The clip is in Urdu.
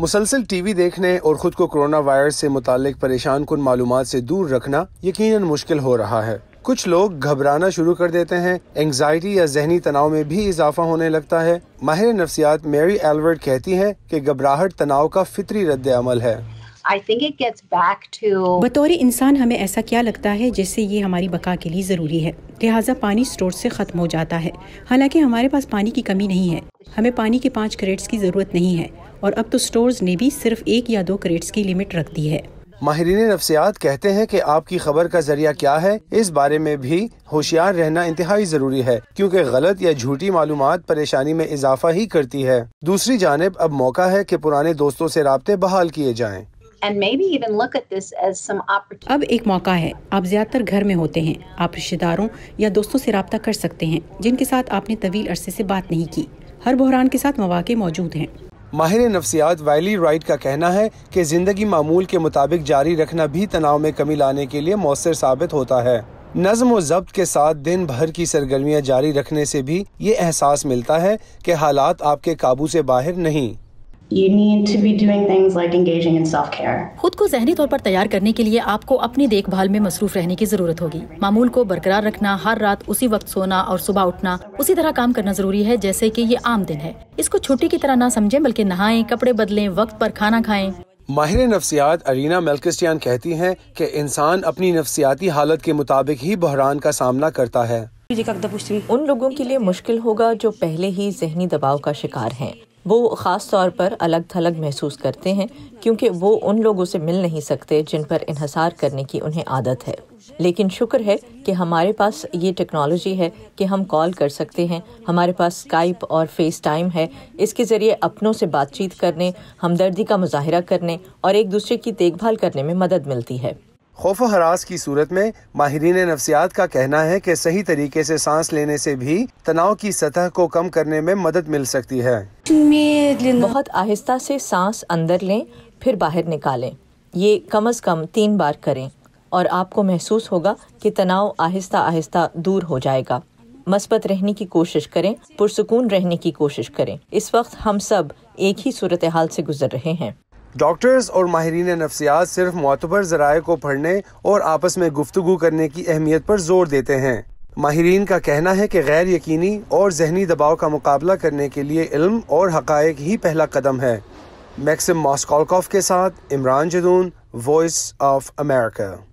مسلسل ٹی وی دیکھنے اور خود کو کرونا وائرس سے متعلق پریشان کن معلومات سے دور رکھنا یقیناً مشکل ہو رہا ہے۔ کچھ لوگ گھبرانا شروع کر دیتے ہیں انگزائٹی یا ذہنی تناؤ میں بھی اضافہ ہونے لگتا ہے۔ ماہر نفسیات میری ایلورڈ کہتی ہیں کہ گھبراہٹ تناؤ کا فطری رد عمل ہے۔ بطور انسان ہمیں ایسا کیا لگتا ہے جس سے یہ ہماری بقا کے لیے ضروری ہے۔ لہٰذا پانی اسٹور سے ختم ہو جاتا ہے۔ حالانکہ ہمارے پاس پانی کی کمی نہیں ہے۔ ہمیں پانی کے پانچ کریٹس کی ضرورت نہیں ہے۔ اور اب تو اسٹورز نے بھی صرف ایک یا دو کریٹس کی لمٹ رکھ دی ہے۔ ماہرین نفسیات کہتے ہیں کہ آپ کی خبر کا ذریعہ کیا ہے اس بارے میں بھی ہوشیار رہنا انتہائی ضروری ہے کیونکہ غلط یا جھوٹی معلومات پریشانی میں اضافہ ہی کرتی ہے۔ دوسری جانب اب موقع ہے کہ پرانے دوستوں سے رابطے بحال کیے جائیں۔ اب ایک موقع ہے آپ زیادہ تر گھر میں ہوتے ہیں۔ آپ رشتے داروں یا دوستوں سے رابطہ کر سکتے ہیں جن کے ساتھ آپ نے طویل عرصے سے بات نہیں کی۔ ہر بحران کے ساتھ مواقع موجود ہیں۔ ماہر نفسیات وائلی رائٹ کا کہنا ہے کہ زندگی معمول کے مطابق جاری رکھنا بھی تناؤ میں کمی لانے کے لیے مؤثر ثابت ہوتا ہے۔ نظم و ضبط کے ساتھ دن بھر کی سرگرمیاں جاری رکھنے سے بھی یہ احساس ملتا ہے کہ حالات آپ کے قابو سے باہر نہیں۔ خود کو ذہنی طور پر تیار کرنے کے لیے آپ کو اپنی دیکھ بھال میں مصروف رہنے کی ضرورت ہوگی۔ معمول کو برقرار رکھنا ہر رات اسی وقت سونا اور صبح اٹھنا اسی طرح کام کرنا ضروری ہے جیسے کہ یہ عام دن ہے۔ اس کو چھٹی کی طرح نہ سمجھیں بلکہ نہائیں کپڑے بدلیں وقت پر کھانا کھائیں۔ ماہر نفسیات ارینا میلکسٹیان کہتی ہیں کہ انسان اپنی نفسیاتی حالت کے مطابق ہی بحران کا سامنا کرتا ہے۔ ان لوگوں کے لیے مشکل ہوگا جو پہلے ہی ذہنی دباؤ کا شکار ہیں۔ وہ خاص طور پر الگ تھلگ محسوس کرتے ہیں کیونکہ وہ ان لوگوں سے مل نہیں سکتے جن پر انحصار کرنے کی انہیں عادت ہے۔ لیکن شکر ہے کہ ہمارے پاس یہ ٹیکنالوجی ہے کہ ہم کال کر سکتے ہیں، ہمارے پاس اسکائپ اور فیس ٹائم ہے۔ اس کے ذریعے اپنوں سے بات چیت کرنے، ہمدردی کا مظاہرہ کرنے اور ایک دوسرے کی دیکھ بھال کرنے میں مدد ملتی ہے۔ خوف و حراس کی صورت میں ماہرین نفسیات کا کہنا ہے کہ صحیح طریقے سے سانس لینے سے بھی تناؤ کی سطح کو کم کرنے میں مدد مل سکتی ہے۔ بہت آہستہ سے سانس اندر لیں، پھر باہر نکالیں۔ یہ کم از کم تین بار کریں۔ اور آپ کو محسوس ہوگا کہ تناؤ آہستہ آہستہ دور ہو جائے گا۔ مثبت رہنے کی کوشش کریں، پرسکون رہنے کی کوشش کریں۔ اس وقت ہم سب ایک ہی صورتحال سے گزر رہے ہیں۔ ڈاکٹرز اور ماہرین نفسیات صرف معتبر ذرائع کو پڑھنے اور آپس میں گفتگو کرنے کی اہمیت پر زور دیتے ہیں۔ ماہرین کا کہنا ہے کہ غیر یقینی اور ذہنی دباؤ کا مقابلہ کرنے کے لیے علم اور حقائق ہی پہلا قدم ہے۔ میکسم ماسکالکوف کے ساتھ Imran Jadoon voice of America